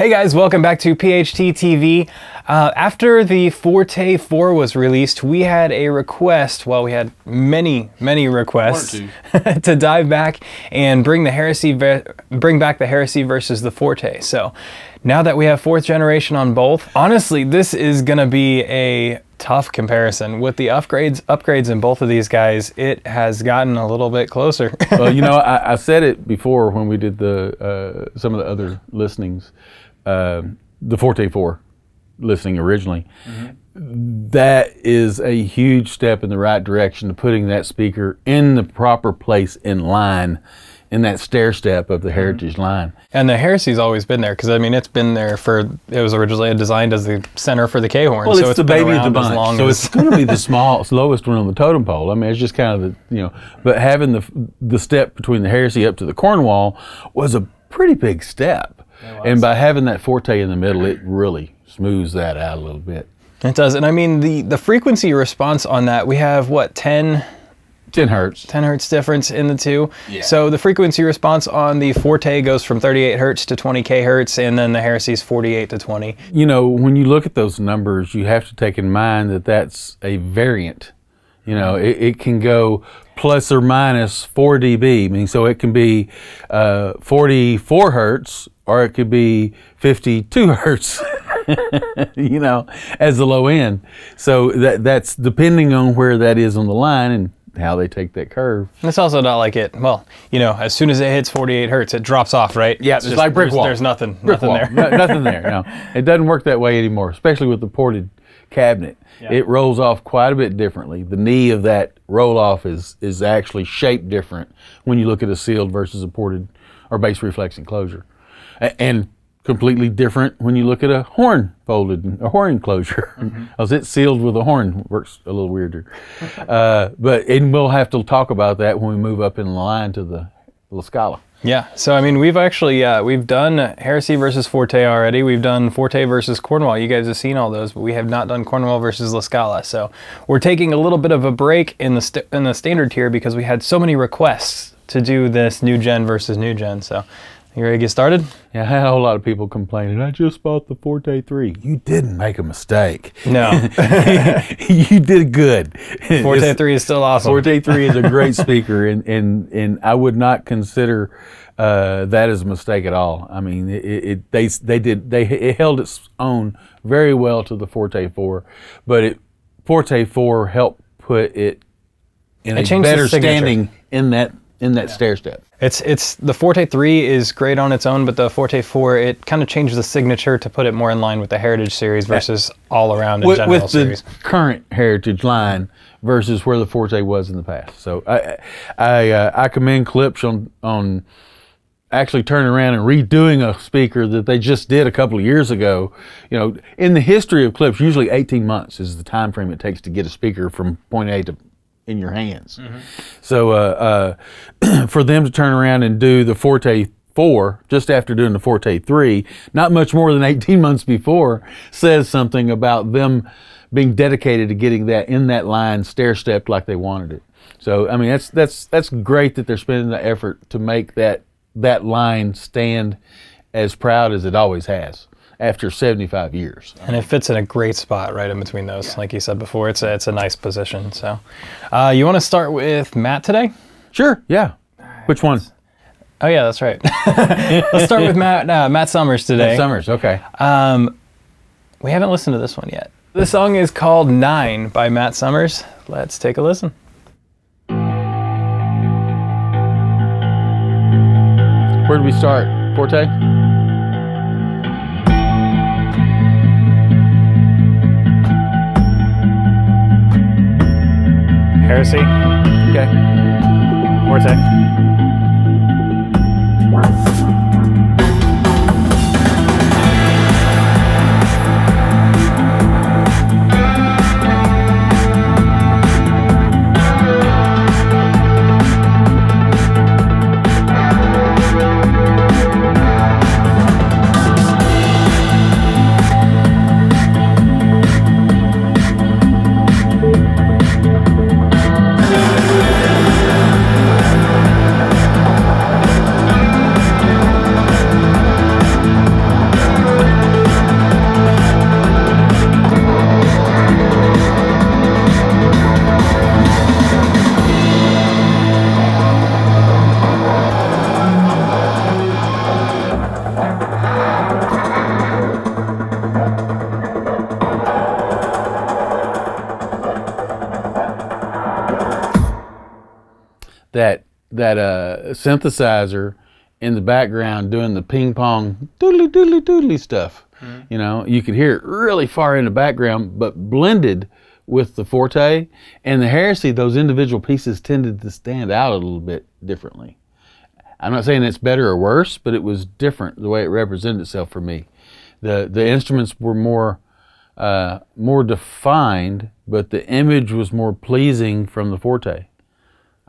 Hey guys, welcome back to PHT TV. Uh, after the Forte 4 was released, we had a request, well, we had many, many requests to dive back and bring the Heresy, bring back the Heresy versus the Forte. So now that we have fourth generation on both, honestly, this is gonna be a tough comparison. With the upgrades, upgrades in both of these guys, it has gotten a little bit closer. well, you know, I, I, said it before when we did the uh, some of the other listenings uh, the Forte 4 listening originally. Mm-hmm. That is a huge step in the right direction to putting that speaker in the proper place in line in that stair step of the heritage mm-hmm. line. And the Heresy's always been there because I mean it's been there for it was originally designed as the center for the K horn. Well, so it's, it's the baby of the bunch, so it's going to be the small, slowest one on the totem pole. I mean, it's just kind of the you know, but having the the step between the Heresy up to the Cornwall was a pretty big step. And by having that forte in the middle, it really smooths that out a little bit. It does. And I mean, the, the frequency response on that, we have what, 10? 10 hertz. 10 hertz difference in the two. Yeah. So the frequency response on the Forte goes from 38 hertz to 20k hertz, and then the Heresy is 48 to 20. You know, when you look at those numbers, you have to take in mind that that's a variant. You know, it, it can go plus or minus 4 dB. I mean, so it can be uh, 44 hertz or it could be 52 hertz. you know, as the low end. So that that's depending on where that is on the line and how they take that curve. It's also not like it. Well, you know, as soon as it hits 48 hertz, it drops off, right? Yeah, it's, it's just, like brick there's, wall. There's nothing, brick nothing wall. there. no, nothing there. No, it doesn't work that way anymore, especially with the ported cabinet. Yeah. It rolls off quite a bit differently. The knee of that roll off is is actually shaped different when you look at a sealed versus a ported or bass reflex enclosure and completely different when you look at a horn folded, a horn enclosure, mm-hmm. because it's sealed with a horn. Works a little weirder. uh, but and we'll have to talk about that when we move up in the line to the La Scala. Yeah, so I mean, we've actually uh, we've done Heresy versus Forte already. We've done Forte versus Cornwall. You guys have seen all those, but we have not done Cornwall versus La Scala. So we're taking a little bit of a break in the st- in the standard tier because we had so many requests to do this new gen versus new gen. So you ready to get started? Yeah, I had a whole lot of people complaining. I just bought the Forte 3. You didn't make a mistake. No. you did good. Forte it's, 3 is still awesome. Forte 3 is a great speaker, and, and, and I would not consider uh, that as a mistake at all. I mean, it, it, they, they did, they, it held its own very well to the Forte 4, but it, Forte 4 helped put it in it a better standing in that in that yeah. stair step. It's it's the Forte 3 is great on its own, but the Forte 4 it kind of changes the signature to put it more in line with the Heritage series versus yeah. all around with, general with series. the current Heritage line versus where the Forte was in the past. So I I uh, I commend Klipsch on on actually turning around and redoing a speaker that they just did a couple of years ago. You know, in the history of Klipsch, usually 18 months is the time frame it takes to get a speaker from point A to in your hands. Mm-hmm. So uh, uh, for them to turn around and do the Forte 4 just after doing the Forte 3, not much more than 18 months before, says something about them being dedicated to getting that in that line stair stepped like they wanted it. So I mean that's that's that's great that they're spending the effort to make that that line stand as proud as it always has after 75 years. And it fits in a great spot right in between those. Yeah. Like you said before, it's a, it's a nice position. So uh, you want to start with Matt today? Sure, yeah. Which one? Oh yeah, that's right. Let's start with Matt uh, Matt Sommers today. Matt Sommers, okay. Um, we haven't listened to this one yet. The song is called Nine by Matt Sommers. Let's take a listen. Where do we start? Forte? Heresy. Okay. Forte. That uh, synthesizer in the background doing the ping pong doodly doodly doodly stuff. You know, you could hear it really far in the background, but blended with the forte and the heresy. Those individual pieces tended to stand out a little bit differently. I'm not saying it's better or worse, but it was different the way it represented itself for me. the The instruments were more uh, more defined, but the image was more pleasing from the forte.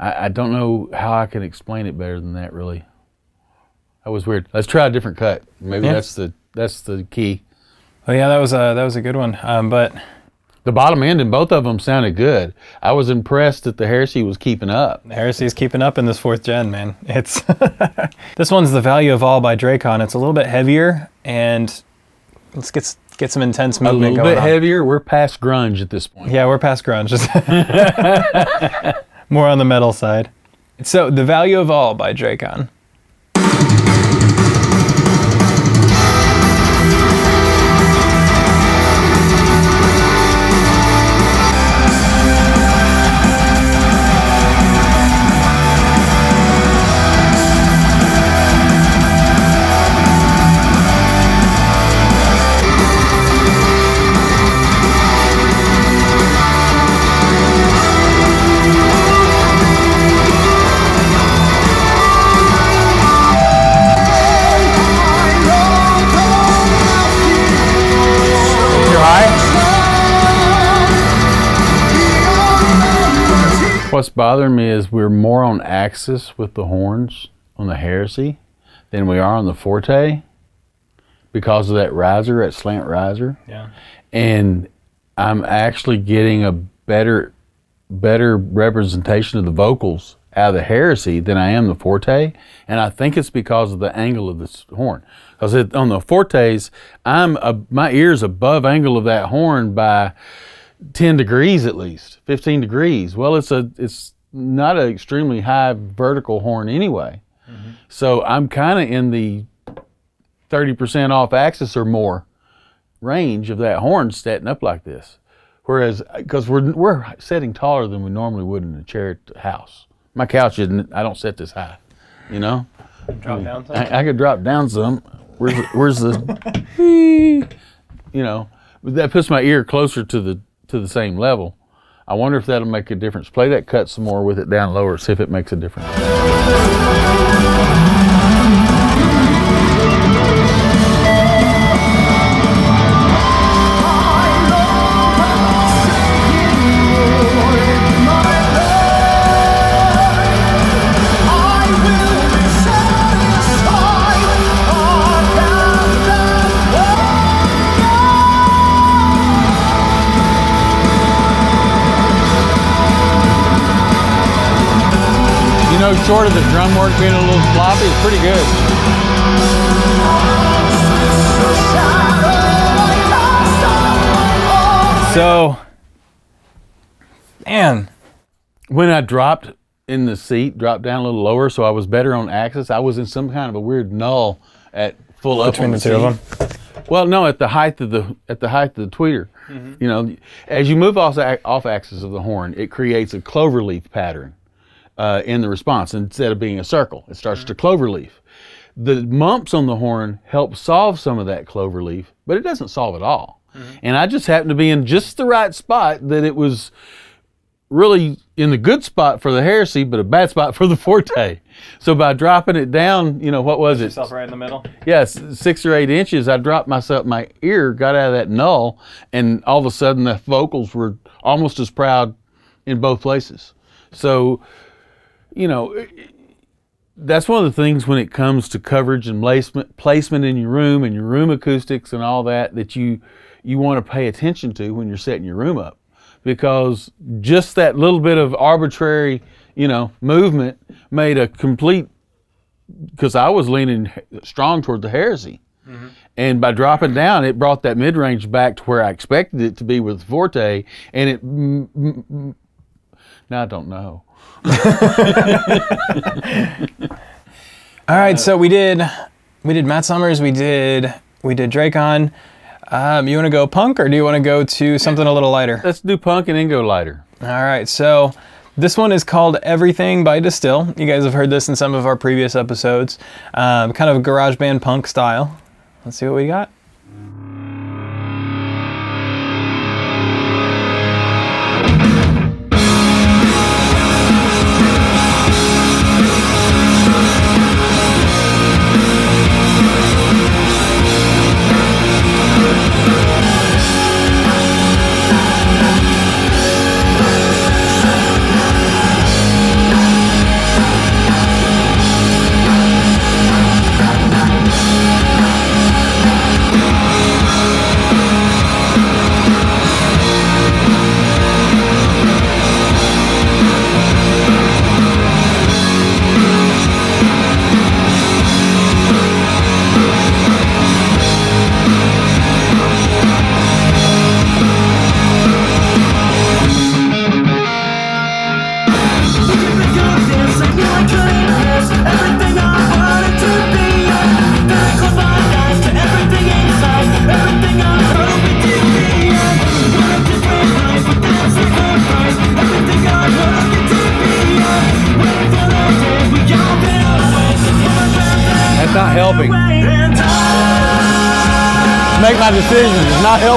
I, I don't know how I can explain it better than that. Really, that was weird. Let's try a different cut. Maybe Yeah. that's the that's the key. Oh yeah, that was a that was a good one. Um, but The bottom end in both of them sounded good. I was impressed that the heresy was keeping up. Heresy's keeping up in this fourth gen, man. It's this one's the value of all by Draekon. It's a little bit heavier, and let's get get some intense A movement little going bit on. heavier. We're past grunge at this point. Yeah, we're past grunge. More on the metal side. So, The Value of All by Draekon. Bothering me is we're more on axis with the horns on the heresy than we are on the forte because of that riser, that slant riser. Yeah. and I'm actually getting a better better representation of the vocals out of the heresy than I am the forte, and I think it's because of the angle of this horn. Because on the fortes, I'm a, my ears above angle of that horn by ten degrees at least, fifteen degrees. Well, it's a it's not an extremely high vertical horn anyway, so I'm kind of in the thirty percent off axis or more range of that horn setting up like this. Whereas, because we're we're setting taller than we normally would in a chariot house. My couch isn't. I don't set this high. You know, Drop down some? I, I could drop down some. Where's where's the? you know, that puts my ear closer to the to the same level. I wonder if that'll make a difference. Play that cut some more with it down lower. See if it makes a difference. Know, short of the drum work being a little sloppy, it's pretty good. So, man, When I dropped in the seat, dropped down a little lower, so I was better on axis. I was in some kind of a weird null at full up between on the two of them. Well, no, at the height of the at the height of the tweeter. Mm-hmm. You know, as you move off the- off axis of the horn, it creates a cloverleaf pattern uh, in the response instead of being a circle. It starts to cloverleaf. The mumps on the horn help solve some of that cloverleaf, but it doesn't solve it all. And I just happened to be in just the right spot that it was really in the good spot for the heresy, but a bad spot for the forte. So by dropping it down, you know, what was it? Yourself right in the middle. Yes, six or eight inches. I dropped myself, my ear got out of that null, and all of a sudden the vocals were almost as proud in both places. So, you know, that's one of the things when it comes to coverage and placement, placement in your room and your room acoustics and all that that you you want to pay attention to when you're setting your room up, because just that little bit of arbitrary, you know, movement made a complete because I was leaning strong toward the heresy. And by dropping down, it brought that mid range back to where I expected it to be with Forte. And it, mm, mm, mm, now I don't know. All right, so we did we did Matt Sommers, we did we did Draekon. Um, you want to go punk or do you want to go to something a little lighter? Let's do punk and then go lighter. All right, so This one is called Everything by Distill. You guys have heard this in some of our previous episodes. Um, kind of garage band punk style. Let's see what we got.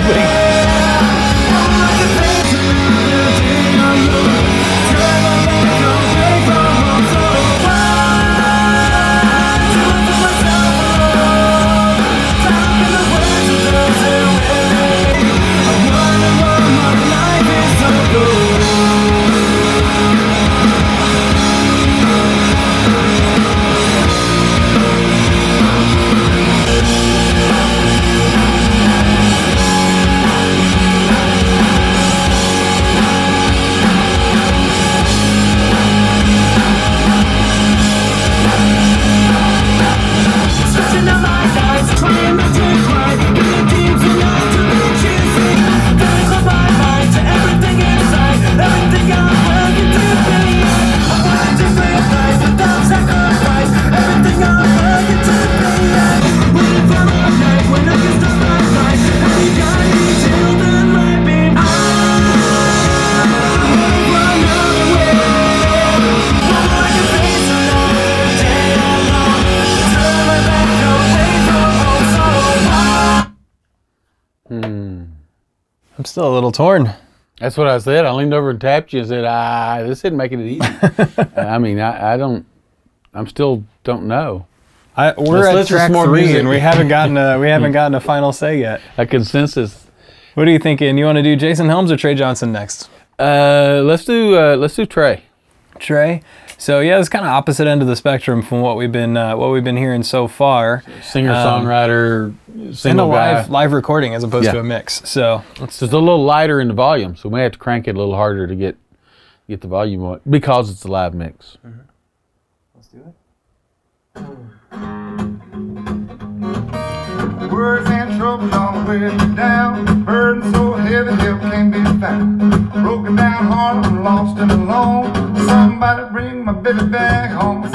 Decisions. It's still a little torn. That's what I said. I leaned over and tapped you and said, "Ah, this isn't making it easy." I mean, I, I don't. I'm still don't know. I, we're Let's at track more three, music. and we haven't gotten a we haven't gotten a final say yet. A consensus. What are you thinking? You want to do Jason Helms or Trey Johnson next? Uh, let's do uh, let's do Trey. Trey. So yeah, it's kind of opposite end of the spectrum from what we've been uh, what we've been hearing so far. Singer songwriter, In a single guy. live live recording as opposed Yeah. to a mix. So It's just a little lighter in the volume, so we may have to crank it a little harder to get get the volume on because it's a live mix. let's do it. Worries and troubles all weigh me down. Burden so heavy, help can't be found. Broken down heart, I'm lost and alone. Somebody bring my baby back home.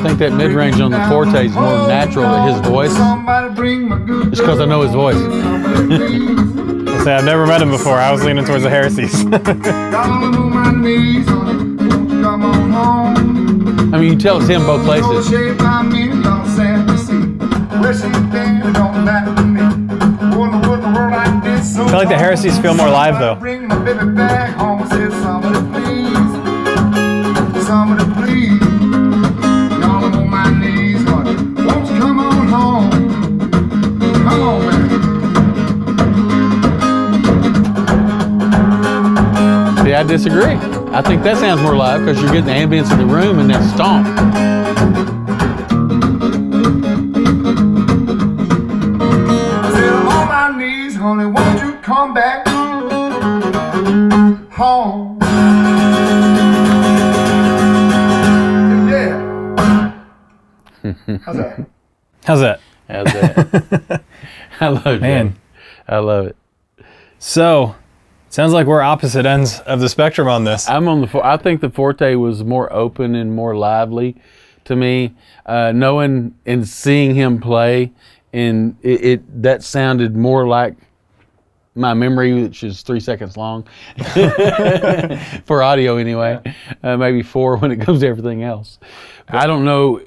I think that mid range on the forte is more natural to his voice. Somebody bring my good Just 'cause I know his voice. I'll say I've never met him before. I was leaning towards the heresies. Darling, on my knees, honey, won't you come on home? I mean, you tell it's him both places. shade by me, y'all sad to see. Where she been, it don't matter to me. Wonder what the world I did so I feel like the heresies feel more live, though. Disagree. I think that sounds more live because you're getting the ambience of the room and that stomp. Said I'm on my knees, honey, won't you come back home? Yeah. How's that? How's that? How's that? I love it, Man. I love it. So, Sounds like we're opposite ends of the spectrum on this. I'm on the. I think the Forte was more open and more lively to me. Uh, knowing and seeing him play, and it, it that sounded more like my memory, which is three seconds long for audio anyway. Uh, maybe four when it comes to everything else. I don't know.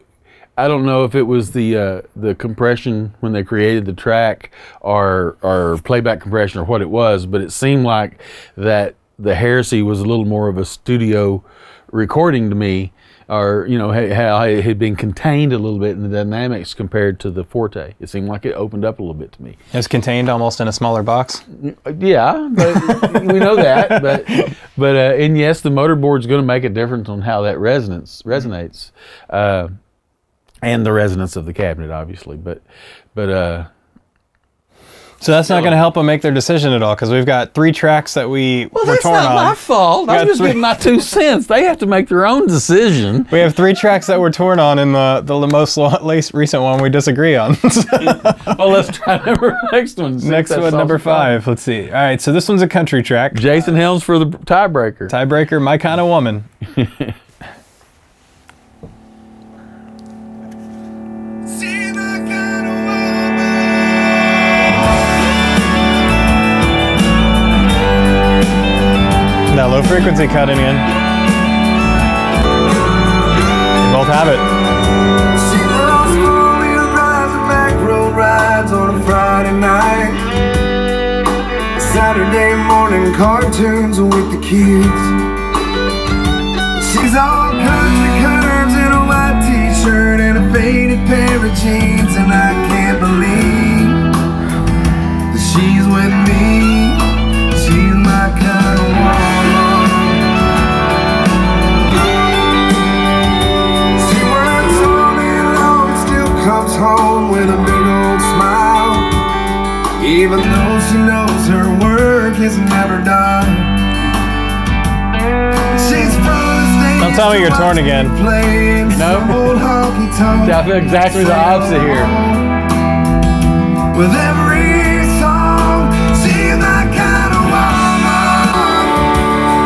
I don't know if it was the uh, the compression when they created the track or or playback compression or what it was, but it seemed like that the Heresy was a little more of a studio recording to me, or you know how it had been contained a little bit in the dynamics compared to the Forte. It seemed like it opened up a little bit to me. It's contained almost in a smaller box. Uh, Yeah, but we know that. But but uh, and yes, the motorboard's going to make a difference on how that resonance resonates, uh, and the resonance of the cabinet, obviously. But but uh, So that's not going to help them make their decision at all because we've got three tracks that we well, were that's not my fault. I'm just three- giving my two cents. They have to make their own decision. We have three tracks that were torn on, and the the most least recent one we disagree on. well, let's try number next one. see Next one, number the problem. five. Let's see. All right, so this one's a country track. Jason Helms for the tiebreaker. Tiebreaker, My Kind of Woman. low frequency cutting in. You both have it. She loves four-wheel and back road rides on a Friday night. Saturday morning cartoons with the kids. She's all country curves in a white t-shirt and a faded pair of jeans, and I can't believe that she's with me. She's my kind of woman. States, Don't tell me you're torn again. No. some old. I feel exactly the opposite here. With every song, she's that kind of woman.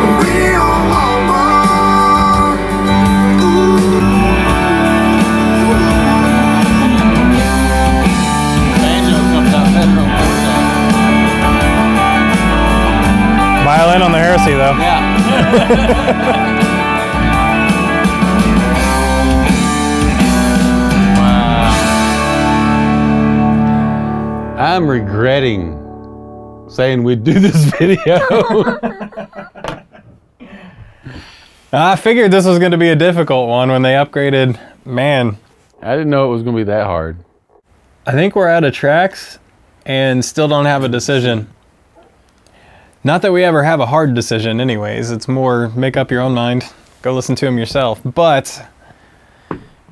A real woman. Violin on the heresy, though. I'm regretting saying we'd do this video. I figured this was going to be a difficult one when they upgraded. Man, I didn't know it was going to be that hard. I think we're out of tracks and still don't have a decision. Not that we ever have a hard decision, anyways. It's more make up your own mind, go listen to them yourself. But,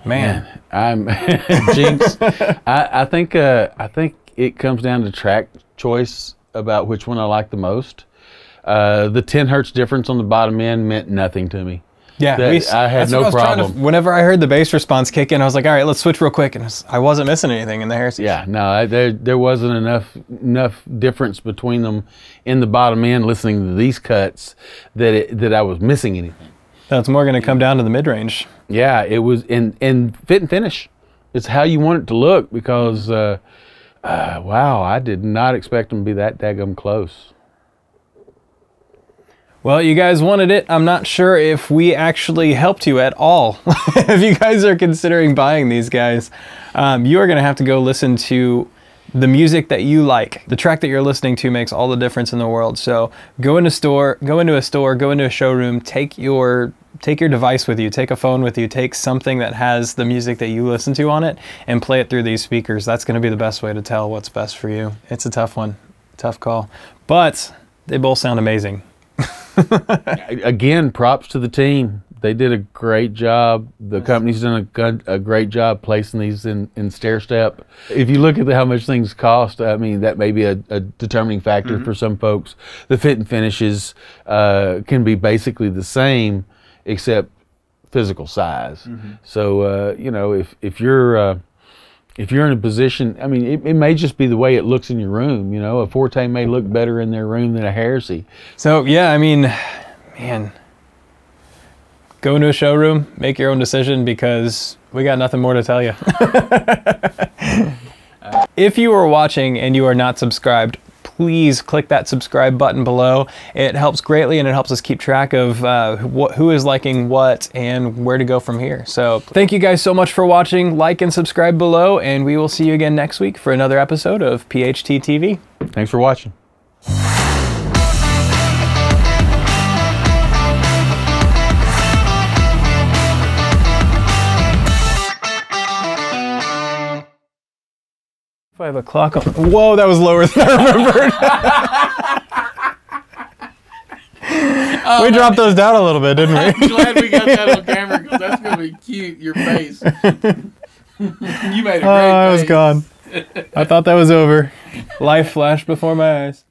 man, I'm Jinx. I, I think uh, I think it comes down to track choice about which one I like the most. Uh, the 10 hertz difference on the bottom end meant nothing to me. yeah, that- we I had no was trying to- problem. whenever I heard the bass response kick in, I was like, all right, let's switch real quick. And I wasn't missing anything in the heresy. Yeah, no, I, there there wasn't enough enough difference between them in the bottom end listening to these cuts that it, that I was missing anything. That's more going to come down to the mid range. Yeah, it was and and fit and finish. It's how you want it to look because uh, uh, wow, I did not expect them to be that daggum close. Well, you guys wanted it. I'm not sure if we actually helped you at all. if you guys are considering buying these guys, um, you are going to have to go listen to the music that you like. The track that you're listening to makes all the difference in the world. So go into a store, go into a store, go into a showroom, take your take your device with you, take a phone with you, take something that has the music that you listen to on it, and play it through these speakers. That's going to be the best way to tell what's best for you. It's a tough one, tough call, but they both sound amazing. Again, props to the team. They did a great job. The company's done a, a great job placing these in, in stair step. If you look at the, how much things cost, I mean, that may be a, a determining factor for some folks. The fit and finishes uh, can be basically the same, except physical size. So, uh, you know, if, if you're uh, if you're in a position, I mean, it, it may just be the way it looks in your room. You know, a Forte may look better in their room than a Heresy. So yeah, I mean, man, go into a showroom, make your own decision because we got nothing more to tell you. if you are watching and you are not subscribed, please click that subscribe button below. It helps greatly and it helps us keep track of uh, wh- who is liking what and where to go from here. So thank you guys so much for watching. Like and subscribe below, and we will see you again next week for another episode of PHT TV. Thanks for watching. Five o'clock. On. Whoa, that was lower than I remembered. Oh, we dropped those down a little bit, didn't we? I'm Glad we got that on camera because that's gonna be cute. Your face. you made a oh, great Oh, I was face. gone. I thought that was over. Life flashed before my eyes.